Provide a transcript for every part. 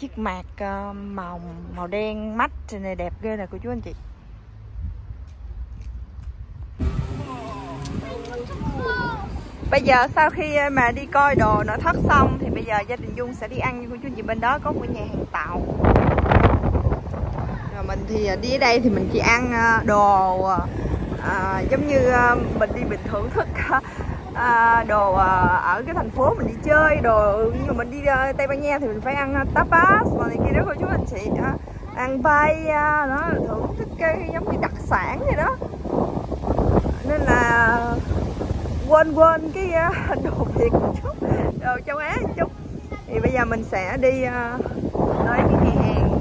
chiếc mạc ờ, màu màu đen mắt trên này đẹp ghê nè cô chú anh chị. Bây giờ sau khi mà đi coi đồ nội thất xong thì bây giờ gia đình Dung sẽ đi ăn với cô chú anh chị bên đó có một nhà hàng tàu. Rồi mình thì đi ở đây thì mình chỉ ăn ờ, đồ à, giống như mình đi bình thường thức. à, đồ à, ở cái thành phố mình đi chơi đồ như mình đi à, Tây Ban Nha thì mình phải ăn tapas mà này kia đó cô chú anh chị à, ăn bay à, nó thưởng thức cái giống như đặc sản vậy đó. Nên là quên quên cái uh, đồ Việt một chút đồ châu Á một chút. Thì bây giờ mình sẽ đi uh, tới cái nhà hàng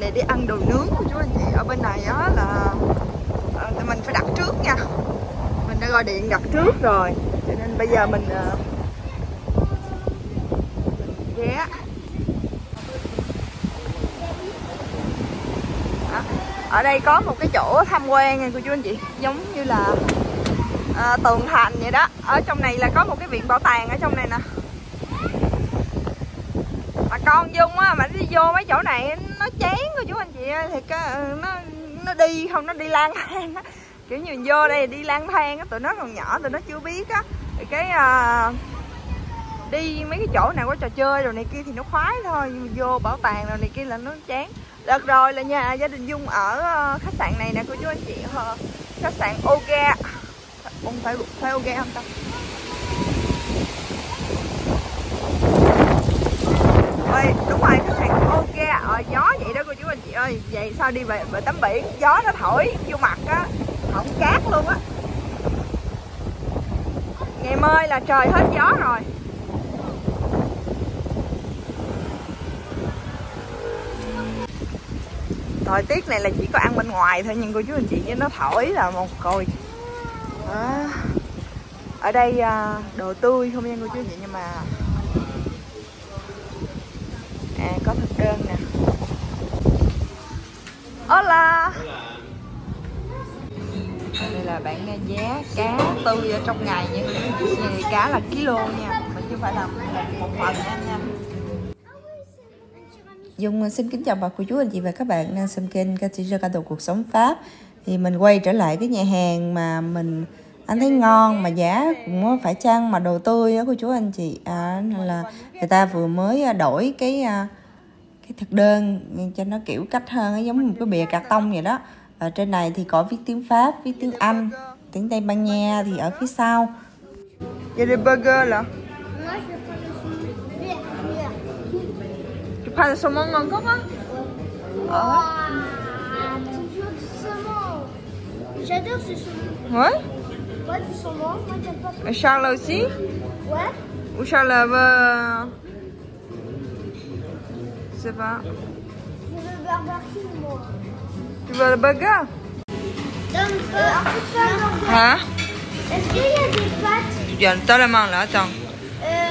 này đi ăn đồ nướng của chú anh chị ở bên này đó là mình phải đặt trước nha đã gọi điện đặt trước rồi. Cho nên bây giờ mình uh, ghé. Ở đây có một cái chỗ tham quan này cô chú anh chị. Giống như là à, tường thành vậy đó. Ở trong này là có một cái viện bảo tàng ở trong này nè. Mà con dung á mà đi vô mấy chỗ này nó chán cô chú anh chị ơi. Thì cái ừ, nó nó đi không nó đi lang thang kiểu như vô đây đi lang thang á tụi nó còn nhỏ tụi nó chưa biết á. Thì cái uh, đi mấy cái chỗ nào có trò chơi rồi này kia thì nó khoái thôi nhưng mà vô bảo tàng rồi này kia là nó chán. Đợt rồi là nhà gia đình dung ở ờ, khách sạn này nè cô chú anh chị ờ, khách sạn Oga. Không phải phải ok không ta? Ôi, đúng rồi khách sạn ok ờ gió vậy đó cô chú anh chị ơi. Vậy sao đi về, về tắm biển? Gió nó thổi vô mặt á không cát luôn á. Ngày mai là trời hết gió rồi. Thời tiết này là chỉ có ăn bên ngoài thôi nhưng cô chú anh chị với nó thổi là một cồi à, ở đây à, đồ tươi không nha cô chú anh chị nhưng mà à có thực đơn nè. Hola. Hola là nghe giá cá tươi ở trong ngày nha. Cá là kilo nha. Mà chứ phải là một phần anh nha Dung xin kính chào bà cô chú anh chị và các bạn đang xem kênh Catira Cả Đồ Cuộc Sống Pháp. Thì mình quay trở lại cái nhà hàng mà mình anh thấy ngon mà giá cũng phải chăng mà đồ tươi đó cô chú anh chị. À, là người ta vừa mới à, đổi cái à, cái thực đơn cho nó kiểu cách hơn giống một cái bìa cạc tông vậy đó ở trên này thì có viết tiếng pháp viết tiếng anh tiếng tây ban nha thì ở phía sau vậy là burger là Tu prends le saumon encore hein? Oh, J'adore ce saumon. Ouais Ouais, du saumon. Moi, j'aime pas. Et Charles aussi Ouais. Ou Charles veut... Je sais pas. Je veux King, moi. Tu veux le burger Donc, euh, en fait, Hein est-ce qu'il y a des pâtes Tu donnes tellement là, attends.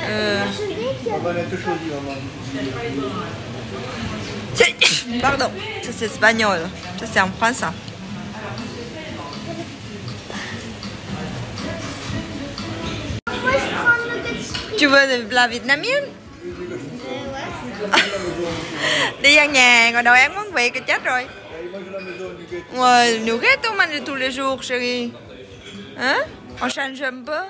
euh, Pardon, ça c'est espagnol. Ça c'est en français. Tu veux de la vietnamienne Euh. Đi ăn nhà ngồi đòi ăn món Việt thì chết rồi. Ouais, nougat on mange tous les jours, chérie. Hein? On change un peu.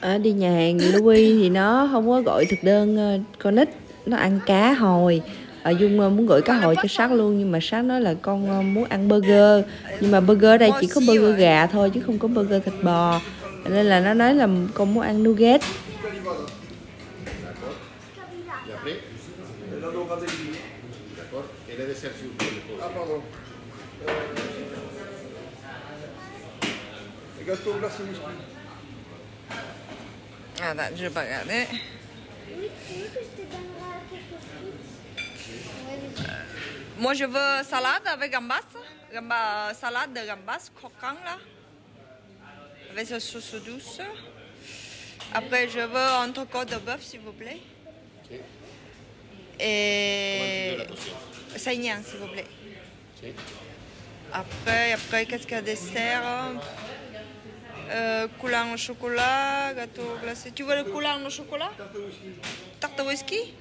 ở đi nhà hàng Louis thì nó không có gọi thực đơn ờ, con nít nó ăn cá hồi. Ở dung ờ, muốn gửi cá hồi cho sát luôn nhưng mà sát nói là con ờ, muốn ăn burger. Nhưng mà burger ở đây chỉ có burger gà thôi chứ không có burger thịt bò. Nên là nó nói là con muốn ăn nugget D'accord Et dessert, Whisky. Attends, je vais pas regarder. Oui, tu veux que je te donnerai quelques frites Ouais, vas-y. Moi, je veux salade avec gambas. Gamba, salade de gambas croquant là. Avec sa sauce douce. Après, je veux un entrecôte de bœuf, s'il vous plaît. Ok. Et. Saignant, s'il vous plaît. Ok. Après, après qu'est-ce qu'il y a? Dessert euh, Coulant au chocolat, gâteau glacé. Tu veux le coulant au chocolat? Tarte whisky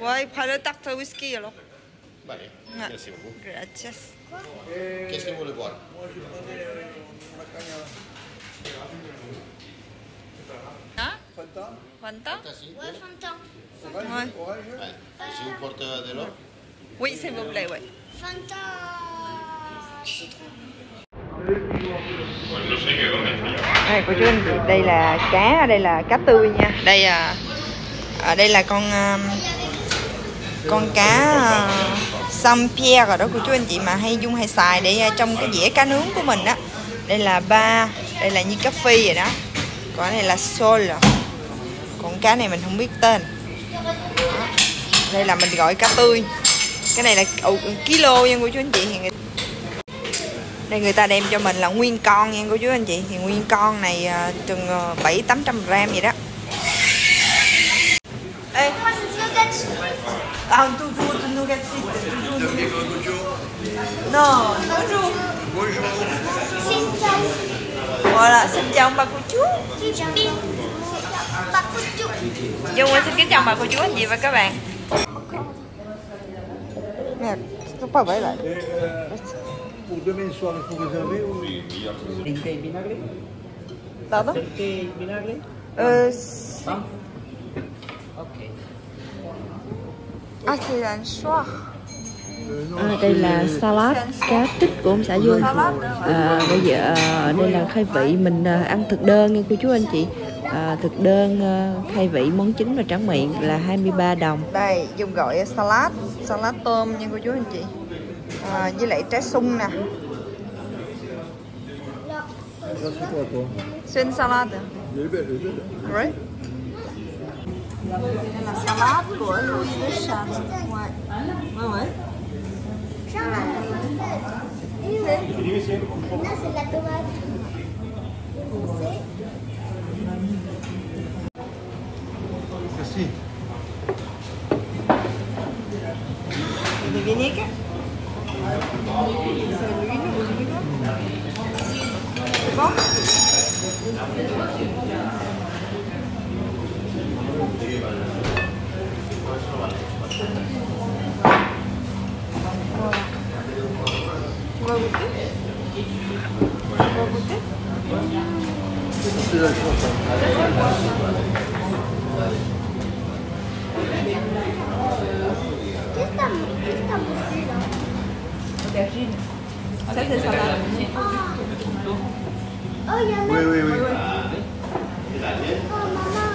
Ouais, prends le tarte whisky alors. Vale, Ah. merci beaucoup. Gracias. Qu'est-ce que vous voulez boire euh, Hein? Fanta, Fanta? Ouais, Fanta. Ouais. Si vous portez de l'eau Oui, s'il vous plaît, ouais. Fanta citron. Đây của chú anh chị, đây là cá, đây là cá tươi nha. Đây à, ở đây là con um, con cá uh, Saint Pierre rồi đó của chú anh chị mà hay Dung hay xài để à, trong cái dĩa cá nướng của mình á. Đây là ba, đây là như cá phi vậy đó. Còn này là sol. Còn cá này mình không biết tên. Đây là mình gọi cá tươi. Cái này là kilo nha cô chú anh chị. Đây người ta đem cho mình là nguyên con nha cô chú anh chị thì nguyên con này à, chừng à, bảy tám trăm gram vậy đó Ê, Moi, Non, bonjour. Bonjour. Xin chào. Voilà, xin chào bà cô chú. Xin chào. Bà cô chú. Dung xin kính chào bà cô chú anh chị và các bạn. Nè, nó phải vậy lại. Pour demain soir, il faut réserver ou... ¿Aceite vinagre? Tao đó. ¿Aceite vinagre? Ờ, ¿Vamos? Ok. à, c'est un soir. Non, À, đây là salad cá trích của ông xã Dương à, bây giờ à, đây là khai vị mình à, ăn thực đơn nha cô chú anh chị à, thực đơn à, khai vị món chính và tráng miệng là 23 đồng Đây, Dung gọi salad, salad tôm nha cô chú anh chị. À, với lại trái sung nè. ça Xuyên salad. Right? Đây là salad của Louis Vuitton. Ngoài. Vâng Ngoài Ça. Oh, il y a Oui, même. oui, oui. Oh, maman.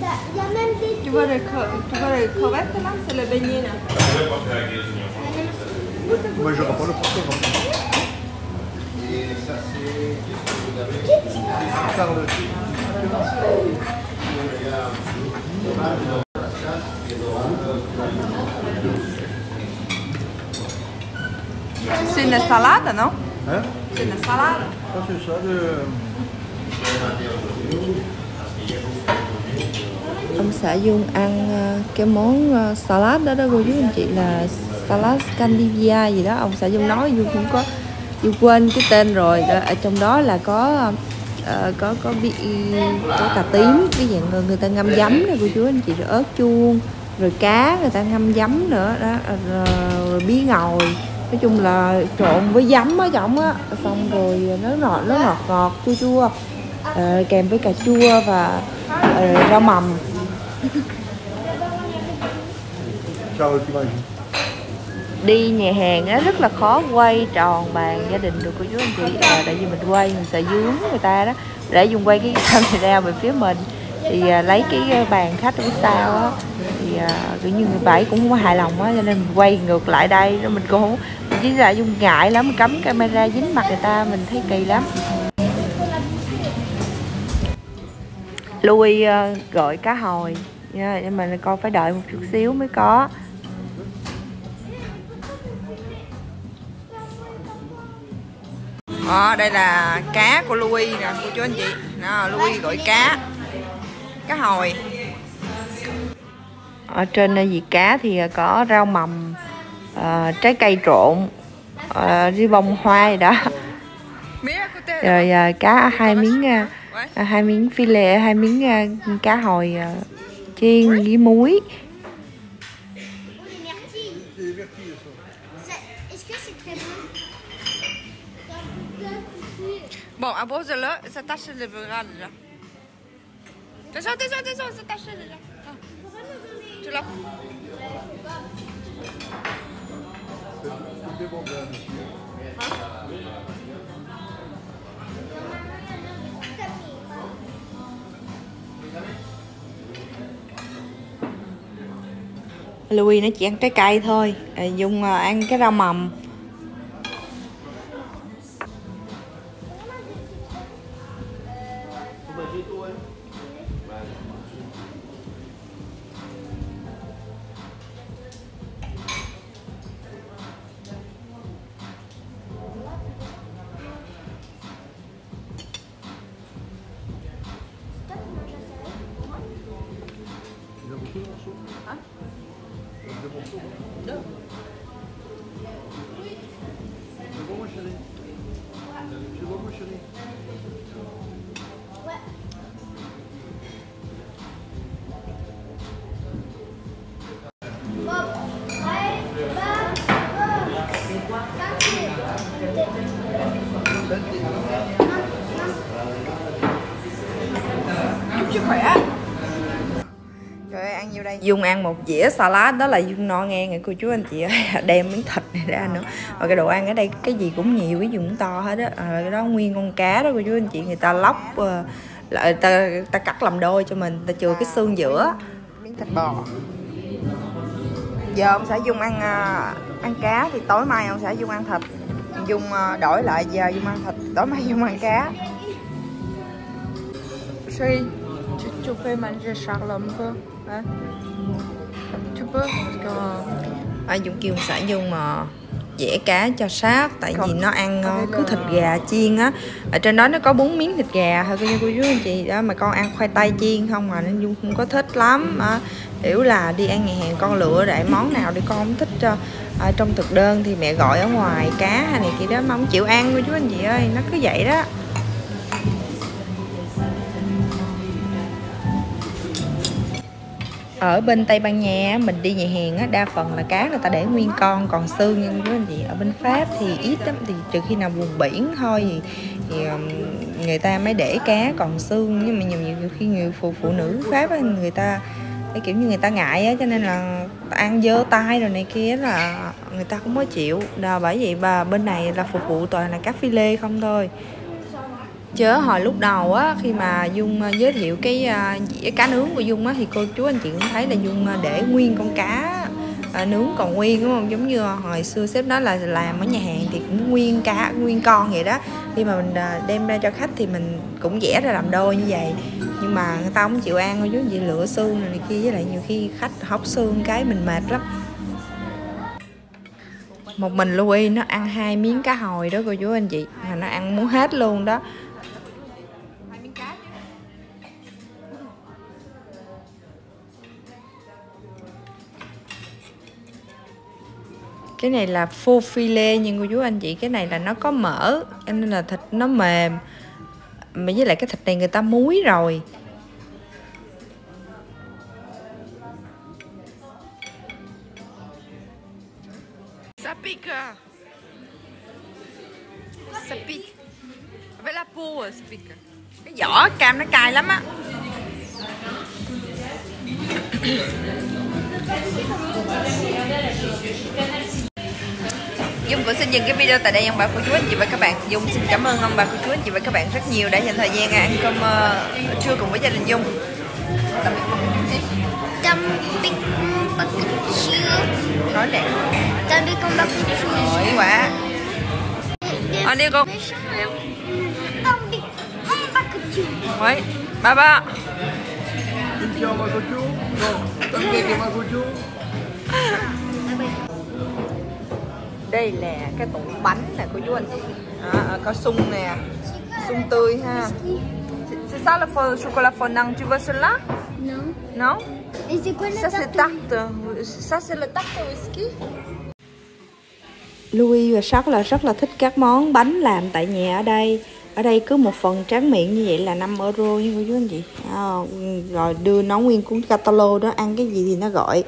Il y a même des. Tu veux le, co- tu veux le crevette là? C'est le beignet là. Moi, je pas le. Et ça, c'est. Non Hein C'est une salade. Ça, c'est ça, de... ông xã Dương ăn à, cái món à, salad đó đó cô chú anh chị là salad Scandinavia gì đó. Ông xã Dương nói Dương cũng có Dương quên cái tên rồi. Đó, ở trong đó là có ờ, có có bị có cà tím cái dạng người, người ta ngâm giấm này cô chú anh chị rồi ớt chuông rồi cá người ta ngâm giấm nữa đó rồi, rồi bí ngòi nói chung là trộn với giấm ở trong á xong rồi nó ngọt nó ngọt ngọt chua chua. Ờ, kèm với cà chua và ờ, rau mầm. Đi nhà hàng á rất là khó quay tròn bàn gia đình được cô chú anh chị. À, tại vì mình quay mình sợ dướng người ta đó. Để dùng quay cái camera về phía mình thì à, lấy cái à, bàn khách ở sau á thì à, kiểu như người bảy cũng không có hài lòng á cho nên mình quay ngược lại đây rồi mình cũng không chỉ là dùng ngại lắm cắm camera dính mặt người ta mình thấy kỳ lắm Louis à, gọi cá hồi nha nhưng mà con phải đợi một chút xíu mới có Đó, đây là cá của Louis nè cô chú anh chị. Đó, Louis gọi cá. Cá hồi. ở trên uh, dì cá thì có rau mầm à, trái cây trộn ờ, à, ri bông hoa gì đó rồi à, cá hai miếng à, hai miếng phi lê hai miếng à, cá hồi à, chiên với muối bon à un de ici. Bon, appose-le, ça tâche le bras déjà. Attention, attention, attention, ça tâche déjà. Ah. Tu l'as devolvendo. Louis nó chỉ ăn trái cây thôi Dung ờ, ăn cái rau mầm Chúc sức khỏe. Trời ơi, ăn nhiêu đây? Dung ăn một dĩa salad đó là Dung no nghe nghe cô chú anh chị ơi đem miếng thịt này ra nữa và cái đồ ăn ở đây cái gì cũng nhiều cái gì cũng to hết á à, cái đó nguyên con cá đó cô chú anh chị người ta lóc ờ, là lại ta, ta cắt làm đôi cho mình ta chừa cái xương giữa Miếng thịt bò. Giờ ông sẽ Dung ăn ăn cá thì tối mai ông sẽ Dung ăn thịt. Dung à, đổi lại giờ Dung ăn thịt, tối mai Dung ăn cá. Chérie, tu, tu peux manger Charles un peu, hein? Tu peux parce que à, Dung kêu xã Dung mà dẻ cá cho sát tại Còn- vì nó ăn còn ờ, cứ thịt gà chiên á. Ở trên đó nó có bốn miếng thịt gà thôi cô cô chú anh chị. Đó mà con ăn khoai tây chiên không mà nên Dung không có thích lắm à, hiểu là đi ăn nhà hàng con lựa đại món nào đi con không thích cho à, trong thực đơn thì mẹ gọi ở ngoài cá hay này kia đó mà không chịu ăn cô chú anh chị ơi nó cứ vậy đó. Ở bên Tây Ban Nha mình đi nhà hàng á, đa phần là cá người ta để nguyên con còn xương nhưng với anh chị ở bên Pháp thì ít lắm thì trừ khi nào vùng biển thôi thì, thì người ta mới để cá còn xương nhưng mà nhiều, nhiều khi nhiều phụ phụ nữ Pháp người ta cái kiểu như người ta ngại á cho nên là ăn dơ tay rồi này kia là người ta cũng mới chịu. Là bởi vậy bà bên này là phục vụ toàn là cá phi lê không thôi. Chớ hồi lúc đầu á khi mà dung ờ, giới thiệu cái ờ, dĩa cá nướng của dung á thì cô chú anh chị cũng thấy là dung ờ, để nguyên con cá à, nướng còn nguyên đúng không? Giống như hồi xưa sếp nói là làm ở nhà hàng thì cũng nguyên cá nguyên con vậy đó. Khi mà mình đem ra cho khách thì mình cũng vẽ ra làm đôi như vậy nhưng mà người ta không chịu ăn cô chú anh chị xương này, này kia với lại nhiều khi khách hóc xương cái mình mệt lắm. Một mình Louis nó ăn hai miếng cá hồi đó cô chú anh chị. Mà nó ăn muốn hết luôn đó. Cái này là phô phi lê nhưng cô chú anh chị cái này là nó có mỡ cho nên là thịt nó mềm mà với lại cái thịt này người ta muối rồi Ça pique. Ça pique. Avec la peau, ça pique. cái vỏ cam nó cay lắm á Dung cũng xin dừng cái video tại đây ông bà cô chú anh chị và các bạn. Dung xin cảm ơn ông bà cô chú anh chị và các bạn rất nhiều đã dành thời gian ăn cơm ờ, trưa cùng với gia đình Dung. Tạm biệt cô chú chị Tạm biệt con bác chưa Nói đẹp Tạm biệt con bác chưa Nổi quá. Ờ đi cô. Tạm biệt con bác chưa Đấy Ba ba. Xin chào ma cô chú. Tạm biệt ma cô chú Đây là cái tủ bánh nè cô chú anh. Chị à, Có sung nè Sung tươi ha. C'est c'est ça le chocolat fondant, tu veux celui-là Non. Non Et c'est quoi la Ça c'est tarte Ça c'est le tarte whisky. Louis và Sắc là rất là thích các món bánh làm tại nhà ở đây. Ở đây cứ một phần tráng miệng như vậy là 5 euro nha cô chú anh chị. À, rồi đưa nó nguyên cuốn catalog đó ăn cái gì thì nó gọi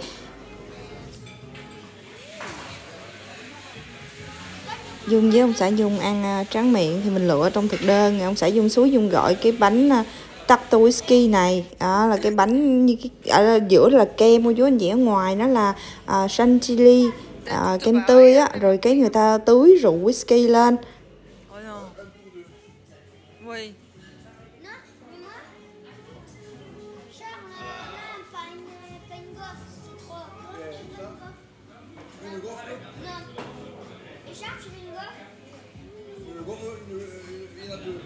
Dung với ông xã Dung ăn à, tráng miệng thì mình lựa trong thực đơn. Ông xã Dung suối Dung gọi cái bánh à, whisky này. Đó là cái bánh như cái ở giữa là kem cô chú anh chị ở ngoài nó là uh, chili uh, kem tươi á. Rồi cái người ta tưới rượu whisky lên. Non, mais tu veux une gaufre gaufre il y en a deux.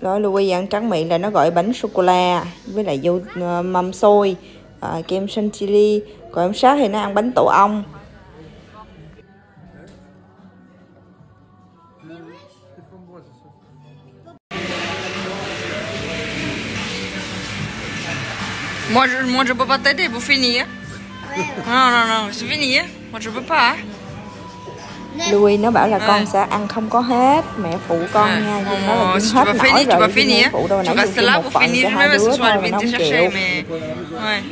Đó Louis ăn trắng miệng là nó gọi bánh sô cô la với lại dâu uh, ờ, mâm xôi uh, kem chantilly còn em sát thì nó ăn bánh tổ ong Moi je, moi je peux pas t'aider pour finir. Non, non, non, c'est fini. Moi je peux pas. Louis nó bảo là con À. sẽ ăn không có hết mẹ phụ con Ouais. nha nhưng nó là hết nổi rồi không phụ đâu nãy là một phần cho hai đứa thôi mà không chịu mais. Ouais.